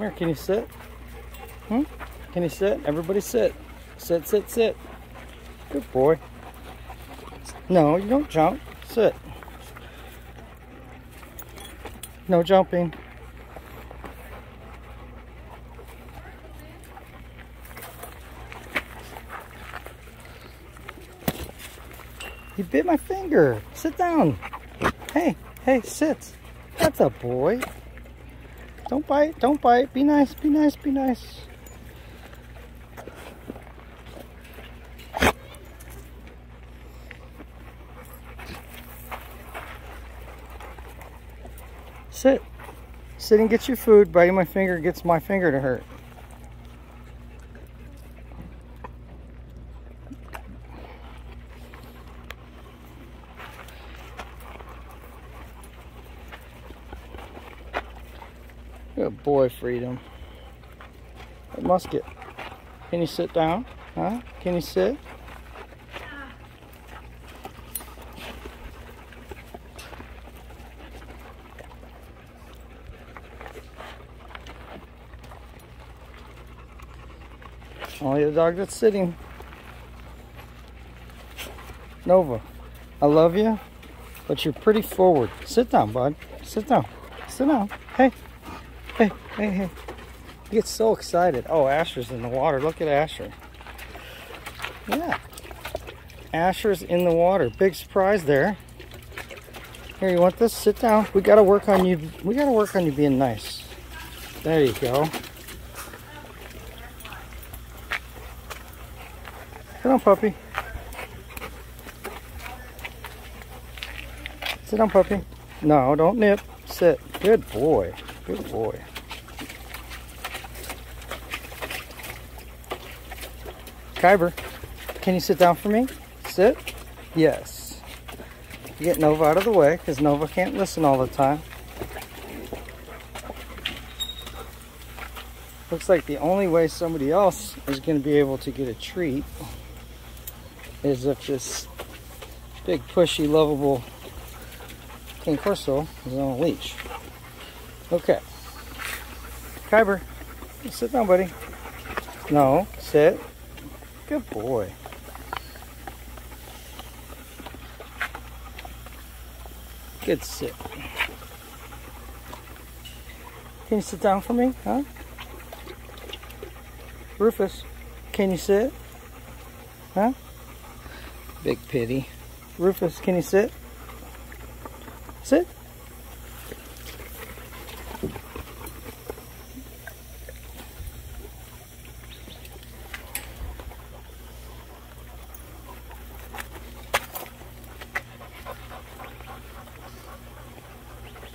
Come here, can you sit? Hmm? Can you sit? Everybody sit. Sit, sit, sit. Good boy. No, you don't jump. Sit. No jumping. He bit my finger. Sit down. Hey, hey, sit. That's a boy. Don't bite, don't bite. Be nice, be nice, be nice. Sit. Sit and get your food. Biting my finger gets my finger to hurt. Good boy, Freedom. Hey, Musket, can you sit down? Huh? Can you sit? Oh, Only the dog that's sitting. Nova, I love you, but you're pretty forward. Sit down, bud. Sit down. Sit down. Hey. Hey, hey, hey. He gets so excited. Oh, Asher's in the water. Look at Asher. Yeah. Asher's in the water. Big surprise there. Here, you want this? Sit down. We gotta work on you. We gotta work on you being nice. There you go. Sit down, puppy. Sit down, puppy. No, don't nip. Sit. Good boy. Good boy. Kyber, can you sit down for me? Sit? Yes. Get Nova out of the way because Nova can't listen all the time. Looks like the only way somebody else is going to be able to get a treat is if this big, pushy, lovable Cane Corso is on a leash. Okay. Kyber, sit down, buddy. No, sit. Good boy. Good sit. Can you sit down for me, huh? Rufus, can you sit? Huh? Big pity. Rufus, can you sit? Sit.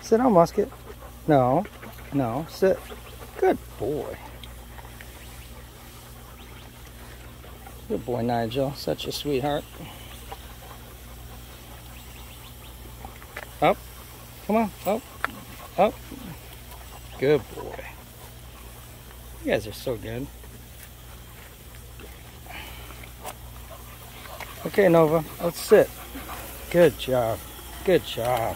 Sit on musket. No, no, sit. Good boy. Good boy, Nigel. Such a sweetheart. Up. Come on. Up. Up. Good boy. You guys are so good. Okay, Nova. Let's sit. Good job. Good job.